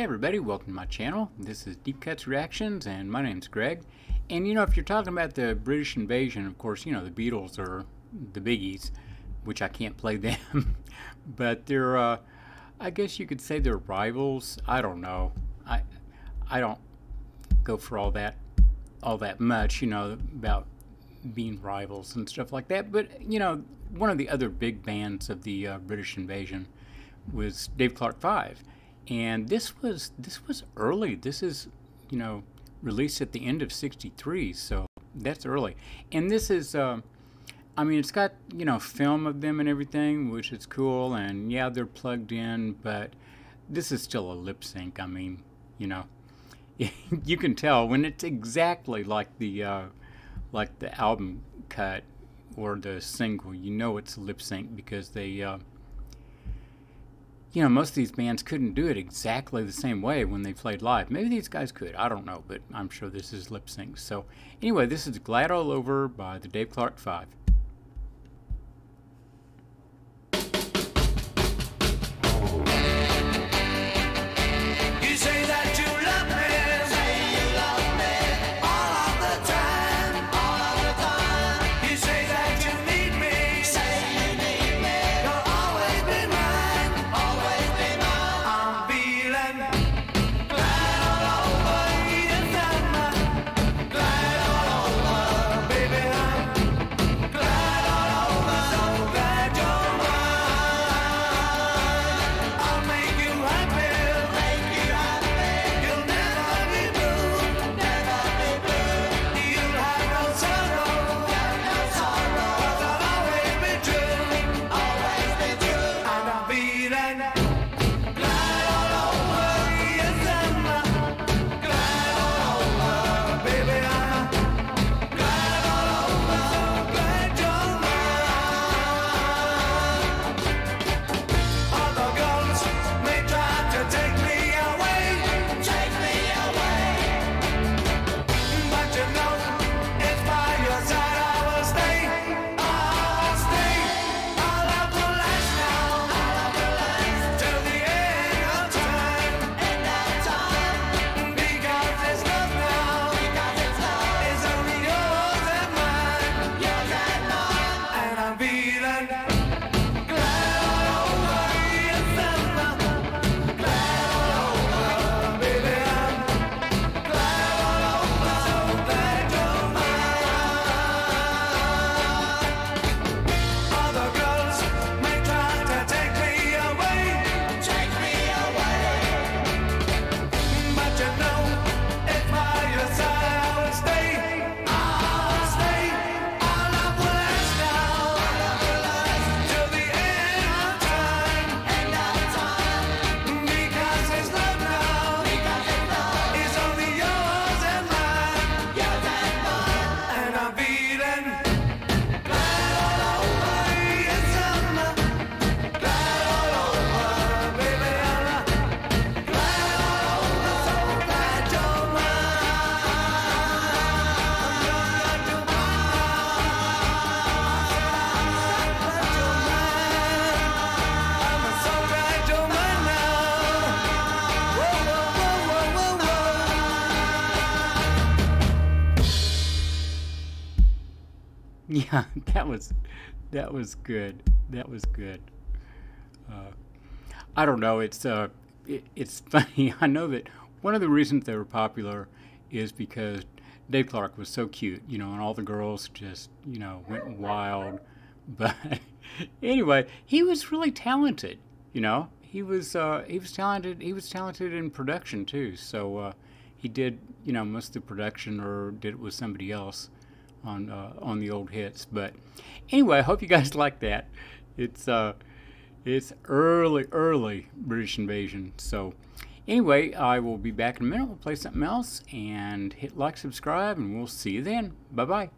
Hey everybody, welcome to my channel. This is Deep Cuts Reactions and my name's Greg. And you know, if you're talking about the British invasion, of course, you know, the Beatles are the biggies, which I can't play them. but they're, uh, I guess you could say they're rivals. I don't know. I, I don't go for all that, all that much, you know, about being rivals and stuff like that. But, you know, one of the other big bands of the uh, British invasion was Dave Clark 5 and this was this was early. This is you know released at the end of '63, so that's early. And this is, uh, I mean, it's got you know film of them and everything, which is cool. And yeah, they're plugged in, but this is still a lip sync. I mean, you know, you can tell when it's exactly like the uh, like the album cut or the single. You know, it's lip sync because they. Uh, you know, most of these bands couldn't do it exactly the same way when they played live. Maybe these guys could. I don't know, but I'm sure this is lip sync. So, anyway, this is Glad All Over by the Dave Clark Five. you know Yeah, that was that was good. That was good. Uh, I don't know. It's uh, it, it's funny. I know that one of the reasons they were popular is because Dave Clark was so cute, you know, and all the girls just you know went wild. But anyway, he was really talented. You know, he was uh, he was talented. He was talented in production too. So uh, he did you know most of the production or did it with somebody else on uh, on the old hits. But anyway, I hope you guys like that. It's uh, it's early, early British invasion. So anyway, I will be back in a minute. We'll play something else and hit like, subscribe, and we'll see you then. Bye bye.